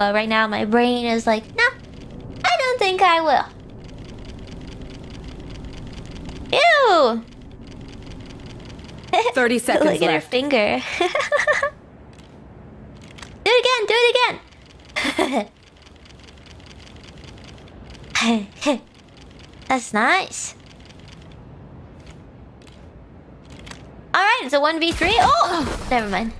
But right now, my brain is like, no, I don't think I will. Ew! 30 seconds Look at her finger. do it again, do it again. That's nice. Alright, it's a 1v3. Oh! Never mind.